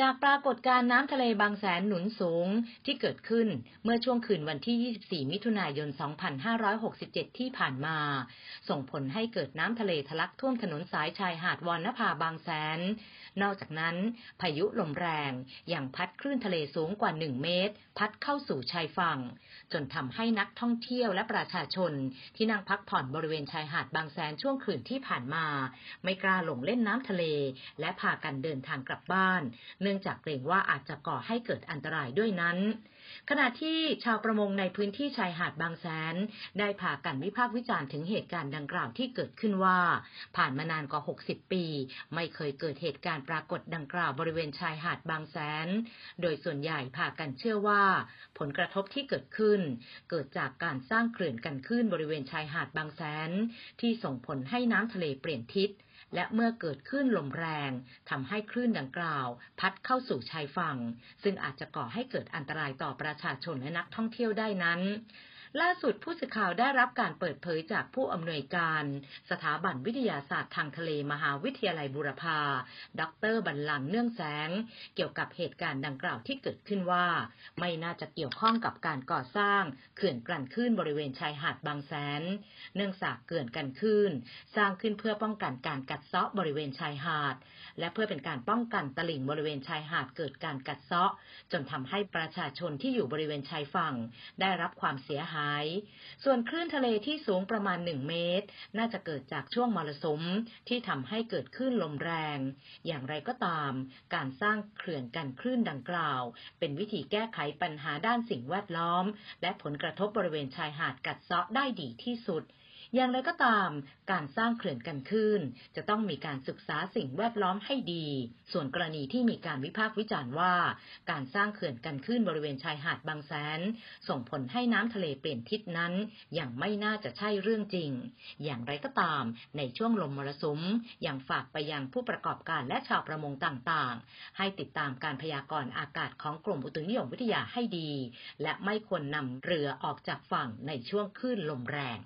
จากปรากฏการณ์น้ำทะเลบางแสนหนุนสูงที่เกิดขึ้นเมื่อช่วงคืนวันที่ 24 มิถุนายน 2567 ที่ผ่านมา ส่งผลให้เกิดน้ำทะเลทะลักท่วมถนนสายชายหาดวอนนภาบางแสน นอกจากนั้น พายุลมแรงยังพัดคลื่นทะเลสูงกว่า 1 เมตร พัดเข้าสู่ชายฝั่ง จนทำให้นักท่องเที่ยวและประชาชน ที่นั่งพักผ่อนบริเวณชายหาดบางแสนช่วงคืนที่ผ่านมา ไม่กล้าลงเล่นน้ำทะเล และพากันเดินทางกลับบ้านเนื่องจากเกรงว่าอาจจะก่อให้เกิดอันตรายด้วยนั้น ขณะที่ชาวประมงในพื้นที่ชายหาดบางแสน ได้พากันวิพากษ์วิจารณ์ถึงเหตุการณ์ดังกล่าวที่เกิดขึ้นว่า ผ่านมานานกว่า 60 ปี ไม่เคยเกิดเหตุการณ์ปรากฏดังกล่าวบริเวณชายหาดบางแสน โดยส่วนใหญ่พากันเชื่อว่า ผลกระทบที่เกิดขึ้น เกิดจากการสร้างเขื่อนกันขึ้นบริเวณชายหาดบางแสน ที่ส่งผลให้น้ำทะเลเปลี่ยนทิศ และเมื่อเกิดขึ้นลมแรงทำให้คลื่นดังกล่าว พัดเข้าสู่ชายฝั่ง ซึ่งอาจจะก่อให้เกิดอันตรายต่อประชาชนและนักท่องเที่ยวได้นั้น ล่าสุดผู้สื่อข่าวได้รับการเปิดเผยจากผู้อำนวยการ สถาบันวิทยาศาสตร์ทางทะเลมหาวิทยาลัยบุรพา ดรบัลลังเนื่องแสง เกี่ยวกับเหตุการณ์ดังกล่าวที่เกิดขึ้นว่า ไม่น่าจะเกี่ยวข้องกับการก่อสร้างเขื่อนกลั่นคลื่นบริเวณชายหาดบางแสน เนื่องจากเขื่อนกันคลื่นสร้างขึ้นเพื่อป้องกันการกัดเซาะบริเวณชายหาด และเพื่อเป็นการป้องกันตลิ่งบริเวณชายหาดเกิดการกัดเซาะ จนทำให้ประชาชนที่อยู่บริเวณชายฝั่ง ได้รับความเสียหายาย ส่วนคลื่นทะเลที่สูงประมาณ 1 เมตร น่าจะเกิดจากช่วงมรสุมที่ทำให้เกิดคลื่นลมแรง อย่างไรก็ตาม การสร้างเขื่อนกันคลื่นดังกล่าว เป็นวิธีแก้ไขปัญหาด้านสิ่งแวดล้อม และผลกระทบบริเวณชายหาดกัดเซาะได้ดีที่สุด อย่างไรก็ตาม การสร้างเขื่อนกันคลื่นจะต้องมีการศึกษาสิ่งแวดล้อมให้ดี ส่วนกรณีที่มีการวิพากษ์วิจารณ์ว่า การสร้างเขื่อนกันคลื่นบริเวณชายหาดบางแสน ส่งผลให้น้ำทะเลเปลี่ยนทิศนั้นยังไม่น่าจะใช่เรื่องจริง อย่างไรก็ตาม ในช่วงลมมรสุมยังฝากไปยังผู้ประกอบการและชาวประมงต่างๆ ให้ติดตามการพยากรณ์อากาศของกรมอุตุนิยมวิทยาให้ดี และไม่ควรนำเรือออกจากฝั่งในช่วงคลื่นลมแรง